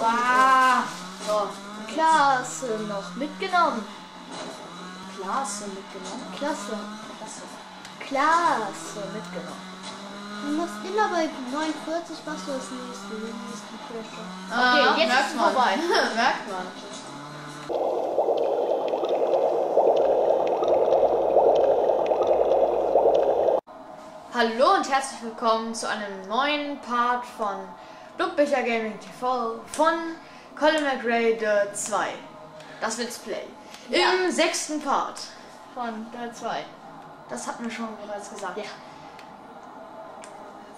Ah, so, Klasse noch mitgenommen. Klasse mitgenommen. Klasse. Klasse. Klasse mitgenommen. Du musst immer bei 49 machst du das nächste, den nächsten Crasher. Ah, jetzt merkt ist man. vorbei. merkt man. Hallo und herzlich willkommen zu einem neuen Part von Blutbecher Gaming TV von Colin McRae The 2. Das Let's Play. Im sechsten Part. Von der 2. Das hatten wir schon bereits gesagt. Ja.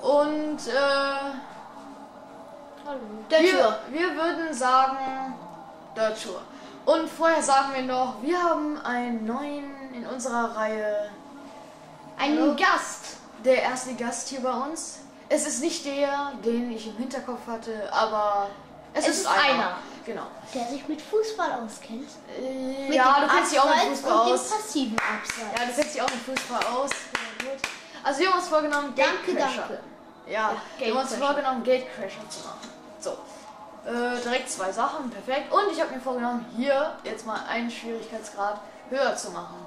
Und äh, wir, wir würden sagen Dirt Tour. Und vorher sagen wir noch, wir haben einen neuen in unserer Reihe, Ein Hallo. Gast. der erste Gast hier bei uns. Es ist nicht der, den ich im Hinterkopf hatte, aber es, Es ist einer. Genau. Der sich mit Fußball auskennt. Äh, Mit ja, du kennst dich auch mit Fußball und aus. dem passiven Abseits. Ja, du kennst dich auch mit Fußball aus. Also wir haben uns vorgenommen, Danke, Gatecrasher. danke. Ja, Ja, wir haben uns vorgenommen, Gatecrasher zu machen. So. Äh, direkt zwei Sachen, perfekt. Und ich habe mir vorgenommen, hier jetzt mal einen Schwierigkeitsgrad höher zu machen.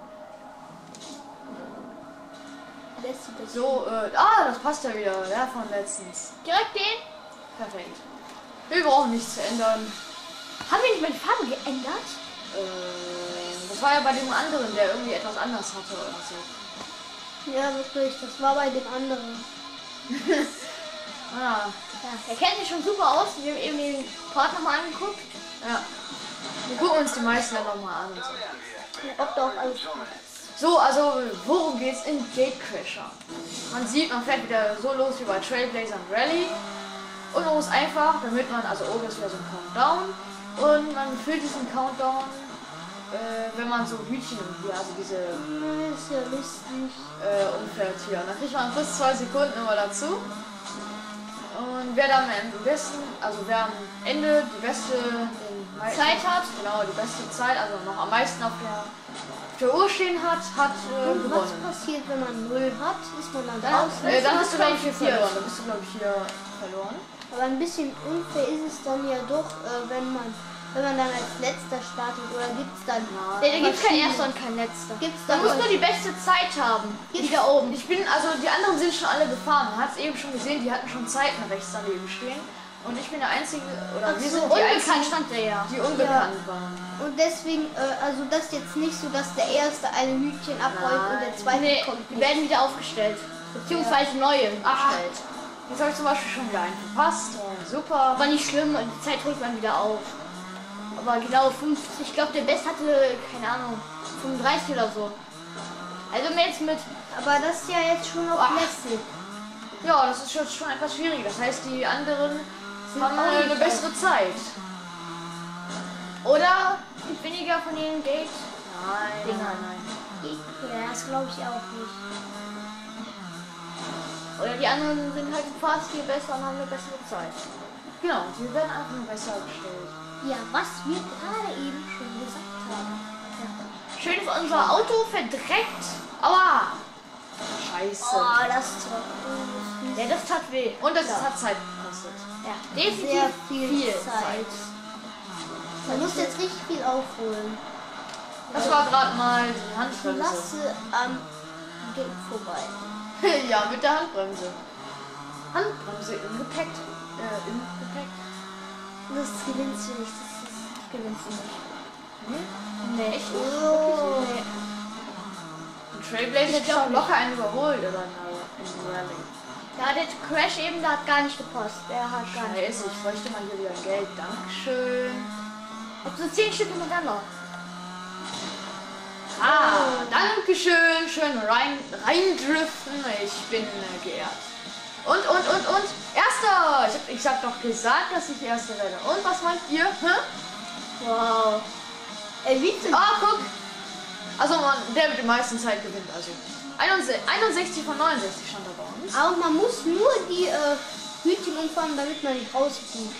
So, äh, ah, das passt ja wieder, der von letztens. Direkt den. Perfekt. Wir brauchen nichts zu ändern. Haben wir nicht mal die Farbe geändert? Äh, das war ja bei dem anderen, der irgendwie etwas anders hatte oder so. Ja, wirklich. Das war bei dem anderen. Ah, Ja, er kennt sich schon super aus. Wir haben eben den Part nochmal angeguckt. ja. Wir gucken uns die meisten dann nochmal an und so. Ob da auch alles. So, also worum geht's in Gatecrasher? Man sieht, man fährt wieder so los wie bei Trailblazer und Rally. Und man muss einfach, damit man, also oben ist wieder so ein Countdown. Und man füllt diesen Countdown, äh, wenn man so Hütchen irgendwie, also diese ist ja lustig. äh, umfährt hier. Und dann kriegt man plus zwei Sekunden immer dazu. Und wer dann am besten, also wer am Ende die beste Zeit hat. genau die beste Zeit, also noch am meisten auf der, der Uhr stehen hat, hat äh, Und was gewonnen. passiert, wenn man Null hat? Ist man dann Dann, draußen? äh, dann hast du glaube ich hier verloren. Dann bist du glaube ich hier verloren. Aber ein bisschen unfair ist es dann ja doch, äh, wenn man wenn man dann als letzter startet oder gibt es dann. Ja. Nee, da gibt's kein verschiedene. erster und kein letzter. Gibt's dann muss nur die beste Zeit haben. Gibt's- Die da oben. Ich bin, also die anderen sind schon alle gefahren. Hat es eben schon gesehen, die hatten schon Zeiten rechts daneben stehen. Und ich bin der Einzige, oder Ach wir so, sind die Unbekannt Einzigen, stand der ja. die unbekannt waren. Und deswegen, äh, also das jetzt nicht so, dass der erste eine Hütchen abrollt und der zweite Nee, kommt die nicht. werden wieder aufgestellt. Beziehungsweise neue Ah. gestellt. Jetzt habe ich zum Beispiel schon wieder einen verpasst. Oh, super. Aber nicht schlimm und die Zeit holt man wieder auf. Aber genau 50, ich glaube der Best hatte, keine Ahnung, 35 oder so. Also wenn jetzt mit, Aber das ist ja jetzt schon auf Ach. Classic. Ja, das ist schon, schon etwas schwierig. Das heißt, die anderen haben eine bessere Zeit. oder weniger von den Gate. Nein, nein, nein. Ja, das glaube ich auch nicht. Oder die anderen sind halt fast viel besser und haben eine bessere Zeit. Genau, die werden einfach nur besser gestellt. Ja, was wir gerade eben schon gesagt haben. Schön ist unser Auto verdreckt. Aua! Scheiße. Oh, das ist doch Ja, das tat weh. Und das hat Zeit Ja, sehr definitiv viel, viel Zeit. Man muss jetzt richtig viel aufholen. Das war gerade mal die Handbremse. lasse am Gate vorbei. ja, mit der Handbremse. Handbremse im Gepäck. Äh, im Gepäck. Das gewinnst du nicht. Das, das gewinnst du nicht. Nee, echt nicht? Oh. Nee. Trailblazer hätte ich auch locker einen überholt oder in Rallye. Ja, der Crash eben, der hat gar nicht gepasst. Der hat gar nicht Scheiße, ich bräuchte mal hier wieder Geld. Dankeschön. Hab so 10 Stück hintereinander. Ah, Dankeschön. Schön rein, reindriften. Ich bin äh, geehrt. Und, und, und, und. Erster. Ich hab, ich hab doch gesagt, dass ich Erster werde. Und was meint ihr? Hä? Wow. Wie zum Ah, guck. Also man, der mit der meisten Zeit gewinnt. Also 61, 61 von 69 stand da bei uns. Aber man muss nur die äh, Hütchen umfahren, damit man nicht rausfliegt.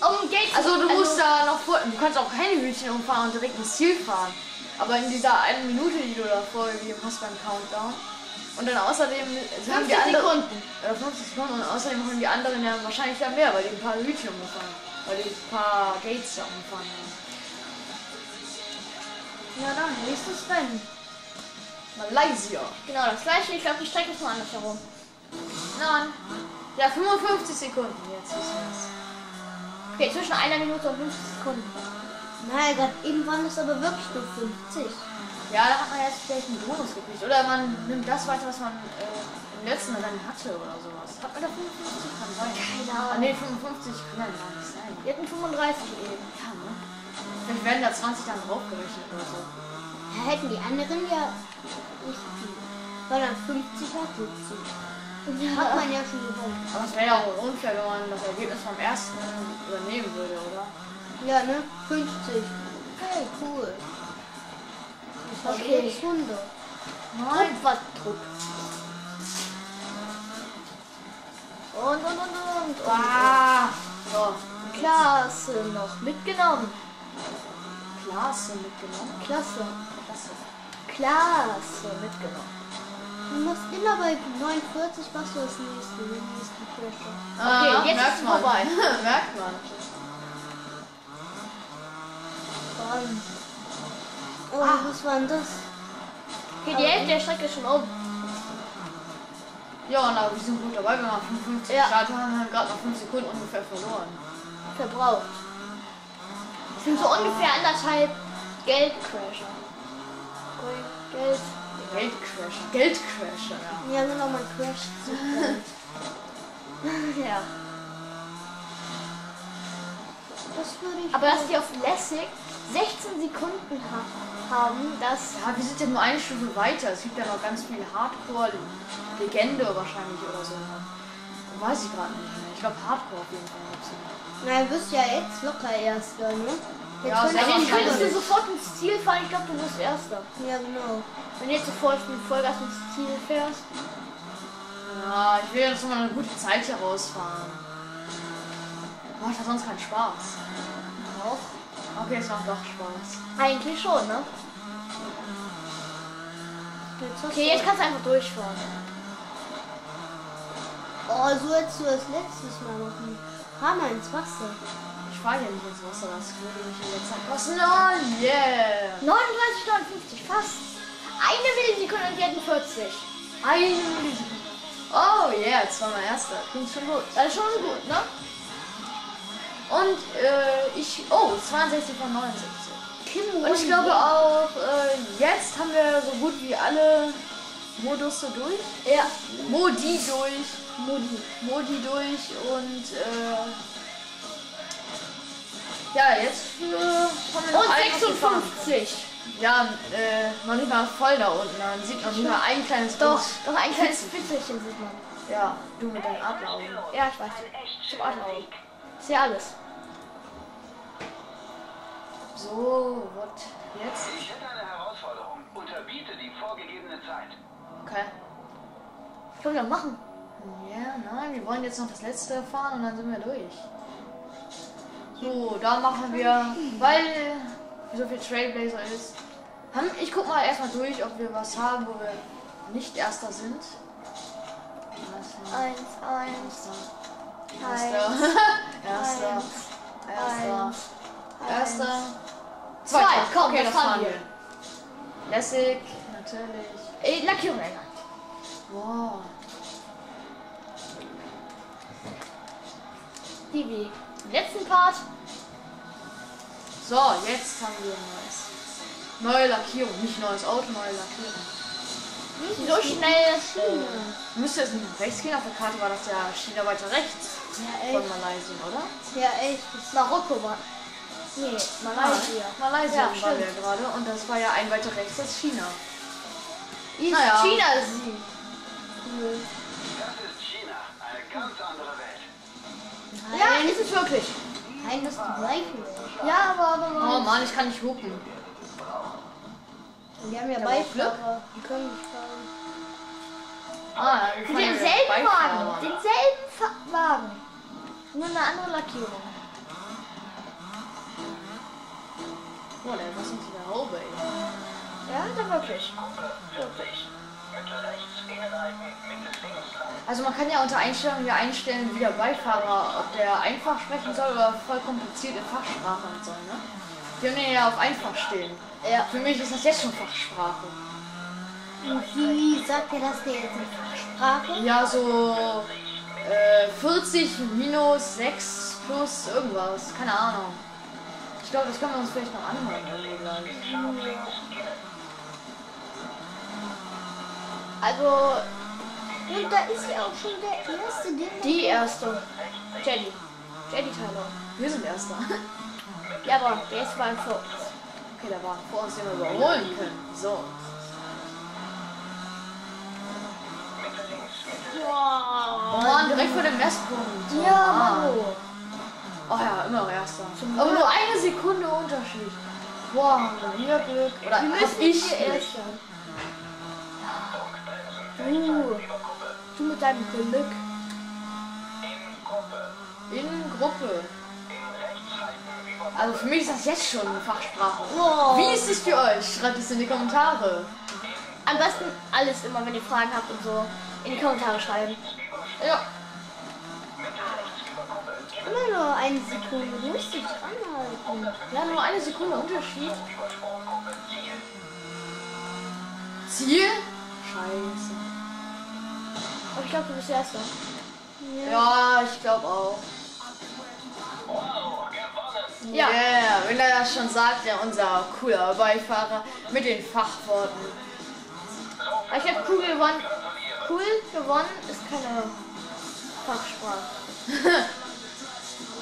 Um Gate Also du musst da noch vor, du kannst auch keine Hütchen umfahren und direkt ins Ziel fahren. Aber in dieser einen Minute, die du da vorgegeben hast beim Countdown, Und dann außerdem haben 50 die anderen. Sekunden. Äh, 50 Sekunden und außerdem haben die anderen ja wahrscheinlich dann mehr, weil die ein paar Hütchen umgefahren Weil die ein paar Gates da umgefahren haben. Ja, dann nächstes Rennen. Malaysia. Genau, das gleiche. Ich glaube, die Strecke ist nur anders herum. Nein. Ja, 55 Sekunden. Jetzt wissen wir es. Okay, zwischen einer Minute und 50 Sekunden. Naja, gerade eben waren es aber wirklich nur 50. Ja, da hat man jetzt vielleicht einen Bonus gekriegt. Oder man nimmt das weiter, was man äh, im letzten Rennen hatte oder sowas. Hat man da 55? Kann sein. Keine Ah, Ahnung. nee, 55 kann ja gar nicht sein. Wir hatten 35 eben. Ja, ne? Vielleicht werden da 20 dann draufgerechnet oder so. Ja, hätten die anderen ja nicht viel. Weil dann 50 hat 70. Hat man ja schon gewonnen. Aber es wäre ja auch unfair, wenn man das Ergebnis vom ersten übernehmen würde, oder? Ja, ne? 50. Hey, cool. Ich habe Okay. jetzt 100. Nein. was Druck. Und, und, und, und. und. Ah. So. Klasse noch mitgenommen. Klasse mitgenommen. Klasse. Klasse. Klasse mitgenommen. Du musst immer bei 49 machst du das nächste, den nächsten Crasher. Ah, jetzt merkt ist man. vorbei. merkt man. Oh, Ah. was war denn das? Okay, die Hälfte der Strecke ist schon um. Ja, na, wir sind gut dabei. Wir haben 55 Ja. gestartet, haben gerade noch 5 Sekunden ungefähr verloren. Verbraucht. Das sind so ungefähr anderthalb Geldcrasher. Geld. Geldcrasher. Geldcrasher, ja. Ja, genau, man crasht so. Ja. Das würde ich. Aber dass die auf Lässig 16 Sekunden ha haben, das. Ja, wir sind ja nur eine Stufe weiter. Es gibt ja noch ganz viel Hardcore-Legende wahrscheinlich oder so. Weiß ich gerade nicht mehr. Ich glaube Hardcore auf jeden Fall. Na, du bist ja jetzt locker Erster, ne? Jetzt Ja, Also, wahrscheinlich. könntest du sofort ins Ziel fahren. Ich glaube, du wirst Erster. Ja, genau. Wenn du jetzt sofort mit Vollgas ins Ziel fährst. Ja, ich will jetzt noch mal eine gute Zeit hier rausfahren. Macht ja sonst keinen Spaß. Auch. Okay, es macht doch Spaß. Eigentlich schon, ne? Jetzt hast Okay, jetzt kannst du einfach durchfahren. Oh, so hättest du das letztes Mal machen. Hammer ins Wasser. Ich fahre ja nicht ins Wasser, das würde mich in der Zeit kosten. Oh, yeah! 39, 59, fast. Eine Millisekunde und die hatten 40. Eine Millisekunde. Oh, yeah, zweimal Erster. Klingt schon gut. Das ist schon gut, ne? Und äh, ich. Oh, 62 von 69. Kim Und ich glaube auch, äh, jetzt haben wir so gut wie alle Modusse durch. Ja. Modi durch. Modi. Modi durch und äh, ja, jetzt für Und einen, was wir fahren 56. können. Ja, äh, noch nicht mal voll da unten. Man sieht noch nicht mal ein kleines Doch, Bild. doch ein kleines Spitzelchen sieht man. Ja, du mit deinen Adleraugen. Ja, ich weiß. Ich hab Adleraugen. Ich sehe alles. So, was jetzt? Ich hätte eine Herausforderung. Unterbiete die vorgegebene Zeit. Okay. Können wir machen. Ja, nein, wir wollen jetzt noch das letzte fahren und dann sind wir durch. So, da machen wir, weil so viel Trailblazer ist. Haben, ich guck mal erstmal durch, ob wir was haben, wo wir nicht Erster sind. Erster, Eins, eins, Erster, eins, Erster, eins, Erster, eins, Erster, Zwei, komm, okay, das fahren wir. Lässig, natürlich. Lackierung ändern. Wow. Die wie im letzten Part. So, jetzt haben wir ein neues. Neue Lackierung, nicht neues Auto, neue Lackierung. So schnell. Äh, müsste es nicht rechts gehen? Auf der Karte war das ja China weiter rechts Ja, von echt. Malaysia, oder? Ja, echt. Das Marokko war. Nee, Malaysia. Malaysia Ja, stimmt. wir gerade und das war ja ein weiter rechts, das ist China. Ist Naja. China sie. Das ist China. Eine ganz Ja, ist es wirklich. Nein, das ist die gleiche. Ja, aber, aber Oh Mann, ich kann nicht hupen. Die haben ja Beifahrer. Die können nicht fahren. Ah, wir denselben Beifahrern. Wagen. Denselben Fa Wagen. Nur eine andere Lackierung. Boah, der was ist mit der Haube, ey. Ja, da wirklich. 40. Also man kann ja unter Einstellungen ja einstellen, wie der Beifahrer, ob der einfach sprechen soll oder voll komplizierte Fachsprache und so, ne? Wir haben ja auf einfach stehen. Ja. Für mich ist das jetzt schon Fachsprache. Wie sagt er das der jetzt in Fachsprache? Ja, so äh, 40 minus 6 plus irgendwas. Keine Ahnung. Ich glaube, das können wir uns vielleicht noch anhören. irgendwie gleich. Also, Und da ist ja auch schon der erste, den die erste. Jenny. Jenny Tyler. Wir sind Erster. Ja, aber der ist mal vor. Okay, da war vor uns, den wir überholen können. So. Oh Wow. Mann, direkt vor dem Messpunkt. Oh, Ja, Mann. Maro. Oh ja, immer noch Erster. Aber nur eine Sekunde Unterschied. Boah, wieder Glück. Oder Wir müssen ich hier Du. Du mit deinem Glück. In Gruppe. Also für mich ist das jetzt schon eine Fachsprache. Wow. Wie ist es für euch? Schreibt es in die Kommentare. Am besten alles immer, wenn ihr Fragen habt und so, in die Kommentare schreiben. Ja. Immer nur eine Sekunde. Du musst dich anhalten. Ja, nur eine Sekunde Unterschied. Ziel? Scheiße. Aber ich glaube, du bist der Erste. Ja, ich glaube auch. Ja. Yeah, wenn er das schon sagt, ja, unser cooler Beifahrer mit den Fachworten. Ich habe cool gewonnen. Cool gewonnen ist keine Fachsprache.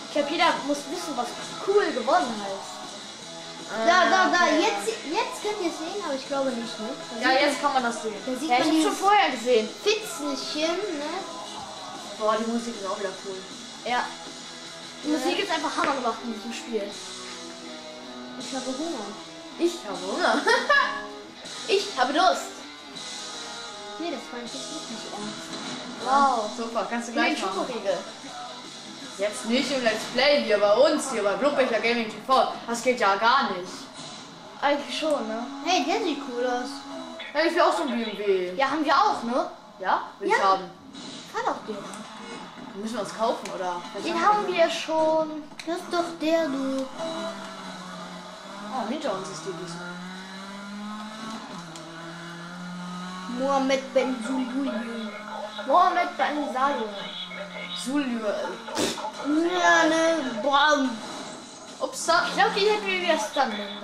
ich glaube, jeder muss wissen, was cool gewonnen heißt. Da, da, da. Jetzt, jetzt könnt ihr es sehen, aber ich glaube nicht, ne? Da Ja, jetzt kann man das sehen. da sieht Ja, ich man habe schon vorher gesehen. Fitzelchen, ne? Boah, die Musik ist auch wieder cool. Ja. Die Musik ist einfach Hammer gemacht in diesem Spiel. Ich habe Hunger. Ich habe Hunger. Ich habe Durst. Nee, das war jetzt wirklich ernst. Wow. Super, kannst du gleich machen. Schokoriegel. Jetzt nicht im Let's Play hier bei uns, hier bei Blutbecher Gaming TV. Das geht ja gar nicht. Eigentlich schon, ne? Hey, der sieht cool aus. Ja, ich will auch so ein BMW. Ja, haben wir auch, ne? Ja? Will ich Ja. haben. Fahr doch den. Müssen wir uns kaufen, oder? Den haben wir schon. Das ist doch der, du. Oh, hinter uns ist die diesmal. Mohammed Ben Zululi. Mohammed Ben Salih. Sulü. Ja, ne, Braun. Upsa. Ich glaube, die hätten wir wieder Stun nennen.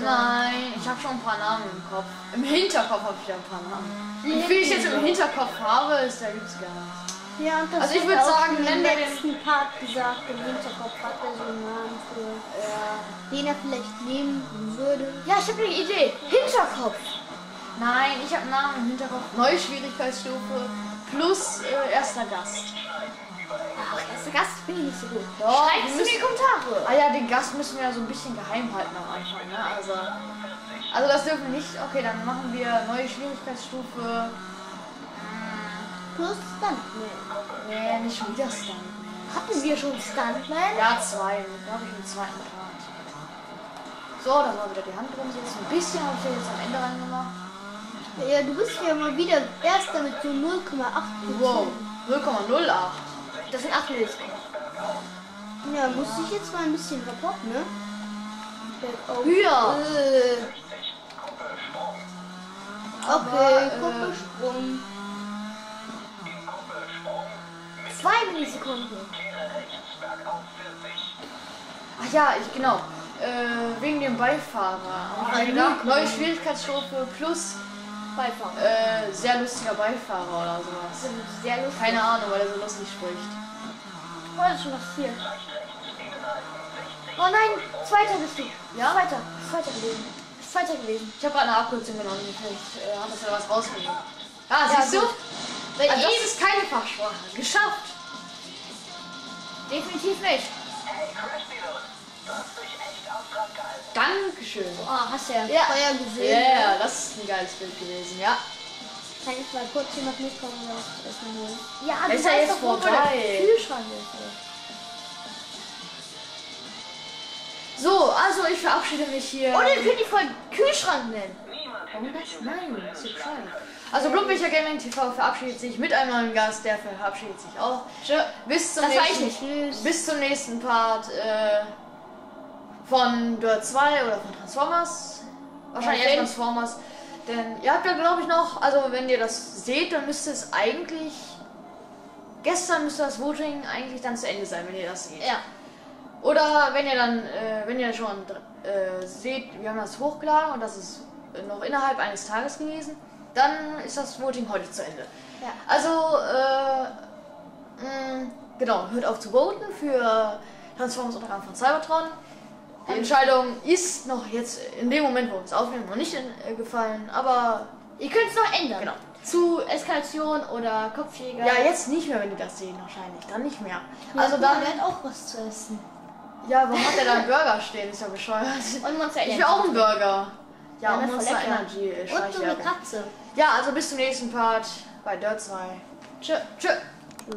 Nein, ich habe schon ein paar Namen im Kopf. Im Hinterkopf habe ich ja ein paar Namen. Wie viel ich jetzt im Hinterkopf habe, ist der gibt's gar nicht. Ja, und das Also ich hat würd auch sagen, im wir den- letzten Part gesagt, im Hinterkopf hat er so einen Namen für, den er vielleicht nehmen würde. Ja, ich habe eine Idee. Hinterkopf. Nein, ich habe einen Namen im Hinterkopf. Neue Schwierigkeitsstufe plus äh, erster Gast. Ach, erster Gast bin ich nicht so gut. Doch, Schreibt es in die Kommentare. Ah ja, den Gast müssen wir ja so ein bisschen geheim halten am Anfang, ne? Also, also das dürfen wir nicht. Okay, dann machen wir neue Schwierigkeitsstufe. Plus Stuntman. Nee, nicht schon wieder Stunt. Hatten wir schon Stuntman? Ja, zwei. Da habe ich einen zweiten Part. So, dann war wieder die Handbremse jetzt. Ein bisschen habe ich ja jetzt am Ende reingemacht. Ja, du bist ja mal wieder Erster mit so 0,8 Wow, 0,08. Das sind 8 Milch. Ja, muss ich jetzt mal ein bisschen rapport, ne? Höher. Äh. Okay, Aber, äh, Kuppelsprung. 2 Millisekunden. Ach ja, ich genau. Äh, wegen dem Beifahrer. Hab ich gedacht, neue Schwierigkeitsstufe plus Beifahrer. äh, sehr lustiger Beifahrer oder sowas. sehr lustig. Keine Ahnung, weil er so lustig spricht. Oh, das ist schon noch 4. Oh nein, Zweiter bist du. Ja? Zweiter. Zweiter gewesen. Zweiter gewesen. Ich habe gerade eine Abkürzung genommen. Vielleicht äh, hat das ja was rausgegeben. Ah, Ja, siehst du? gut. Wenn Also das ist keine Fachsprache. Geschafft. Definitiv nicht. Dankeschön. Oh, hast du ja. Ja. Feuer gesehen. Ja, das ist ein geiles Bild gewesen, ja. Kann ich mal kurz hier noch mitkommen und was essen holen? Ja, Ist du ja jetzt doch, vorbei. Kühlschrank ist. So, also ich verabschiede mich hier. Oh, den könnt ihr voll Kühlschrank nennen. Warum das? Nein, das ist bescheuert. Also Blumbecher Gaming TV verabschiedet sich mit einem neuen Gast, der verabschiedet sich auch. Tschö. Bis zum Das nächsten bis zum nächsten Part äh, von Dirt 2 oder von Transformers. Wahrscheinlich Film. Transformers. Denn ihr habt ja glaube ich noch, also wenn ihr das seht, dann müsste es eigentlich gestern müsste das Voting eigentlich dann zu Ende sein, wenn ihr das seht. Ja. Oder wenn ihr dann, äh, wenn ihr schon äh, seht, wir haben das hochgeladen und das ist noch innerhalb eines Tages gewesen, dann ist das Voting heute zu Ende. Ja. Also, äh, mh, genau, hört auf zu voten für Transformers Untergang von Cybertron. Die Entscheidung ist noch jetzt in dem Moment, wo wir es aufnehmen, noch nicht in, äh, gefallen, aber Ihr könnt es noch ändern. Genau. Zu Eskalation oder Kopfjäger. ja, jetzt nicht mehr, wenn die das sehen, wahrscheinlich. Dann nicht mehr. Also Also da dann, wird auch was zu essen. ja, warum hat der da einen Burger stehen? Ist ja bescheuert. Und Monster Ich will Energy. auch einen Burger. Ja, Ja, und Monster. Energy. äh, Und so eine. Katze. Ja, also bis zum nächsten Part bei Dirt 2. Tschö. Tschö. Tschüss.